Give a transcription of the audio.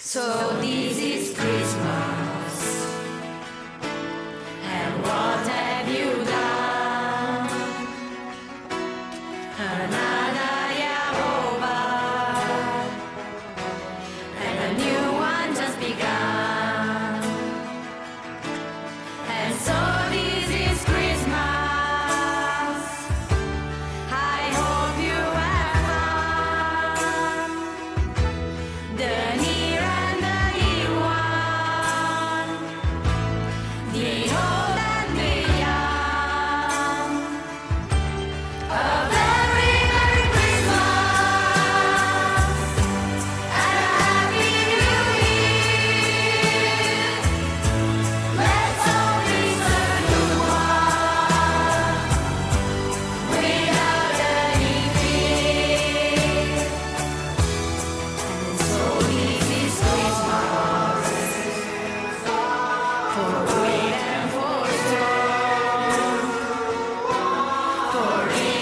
So this is glory.